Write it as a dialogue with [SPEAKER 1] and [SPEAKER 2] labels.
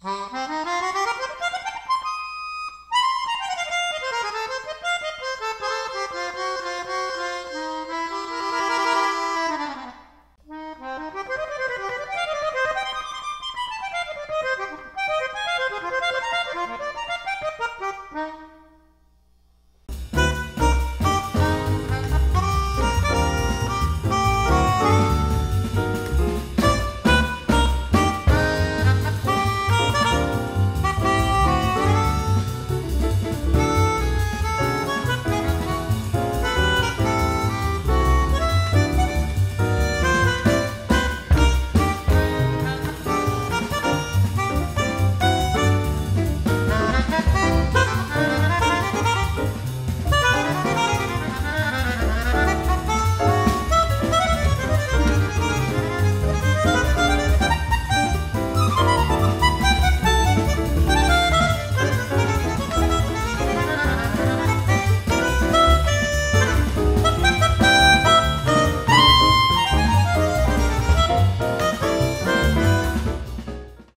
[SPEAKER 1] Uh-huh.